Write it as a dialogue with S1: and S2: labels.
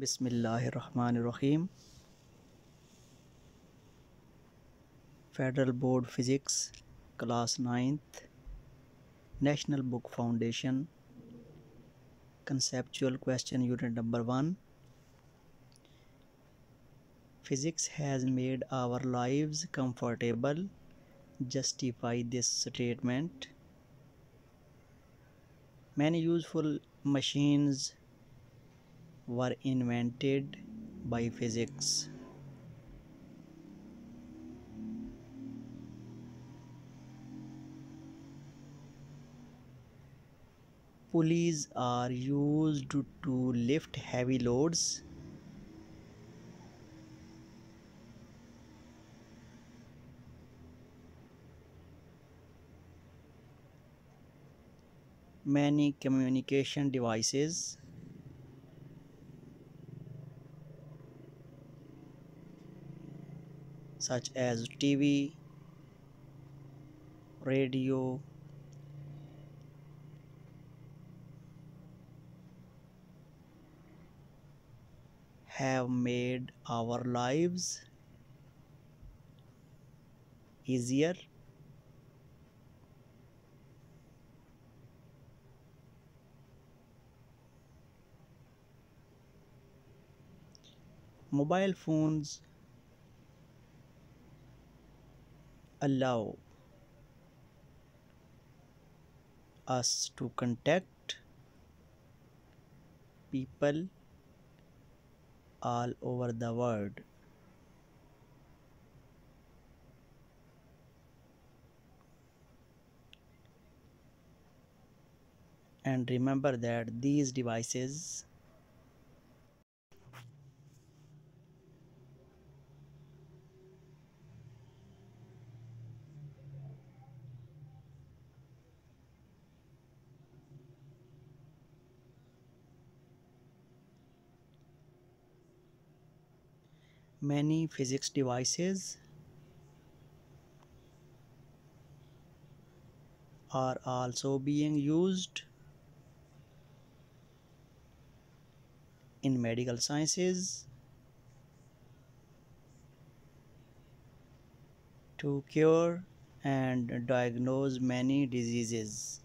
S1: बसमीम federal board physics, class ninth. National book foundation. Conceptual question unit number one. Physics has made our life comfortable justify this statement. Many useful machines were invented by physics. Pulleys are used to lift heavy loads. Many communication devices such as TV, radio, have made our lives easier. Mobile phones allow us to contact people all over the world. And remember that these devices many physics devices are also being used in medical sciences to cure and diagnose many diseases.